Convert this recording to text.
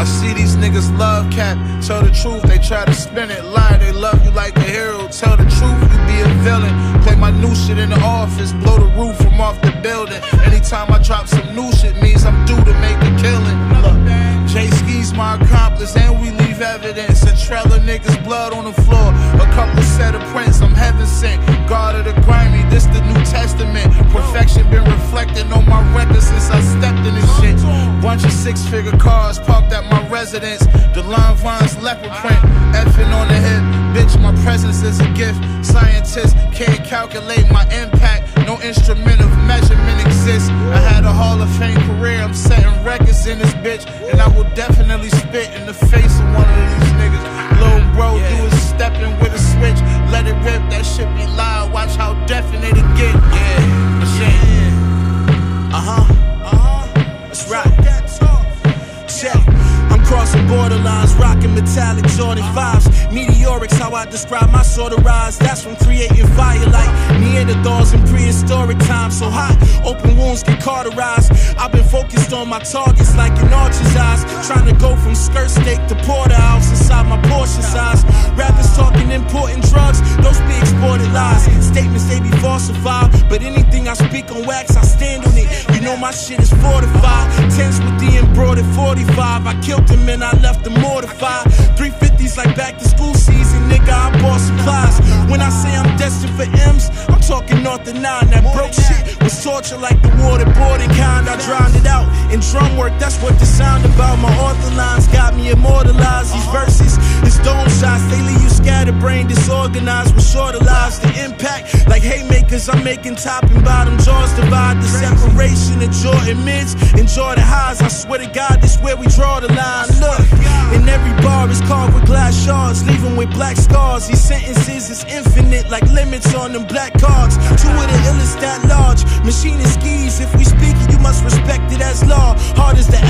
I see these niggas love cap. Tell the truth, they try to spin it. Lie, they love you like a hero. Tell the truth, you be a villain. Play my new shit in the office, blow the roof from off the building. Anytime I drop some new shit, means I'm due to make a killing. Look, Jay Ski's my accomplice, and we leave evidence. A trail of niggas' blood on the floor. Figure cars parked at my residence. The Lanvin's leopard print, effing on the hip. Bitch, my presence is a gift. Scientists can't calculate my impact. No instrument of measurement exists. I had a Hall of Fame career. I'm setting records in this bitch. And I will definitely spit in the face borderlines, rocking metallic Jordan 5s. Meteorics, how I describe my sort of rise. That's from creating fire like Neanderthals in prehistoric times. So hot, open wounds get cauterized. I've been focused on my targets like an archer's eyes. Trying to go from skirt steak to porterhouse inside my portion size. Rappers talking important drugs, those be exported lies. Statements they be falsified, I speak on wax, I stand on it. You know my shit is fortified. Tens with the embroidered 45. I killed him and I left him mortified. 350s like back to school season, nigga. I bought supplies. When I say I'm destined for M's, I'm talking north of nine. That broke shit was torture like the waterboarding it's dome shots. They leave you scatterbrained, disorganized with shorter lives. The impact, like haymakers, I'm making top and bottom jaws divide. The separation of Jordan mids and Jordan highs. I swear to God, this where we draw the line. Look, and every bar is carved with glass shards, leaving with black scars. These sentences is infinite, like limits on them black cards. Two of the illest that large. Machine and Skeese, if we speak it, you must respect it as law. Hard as the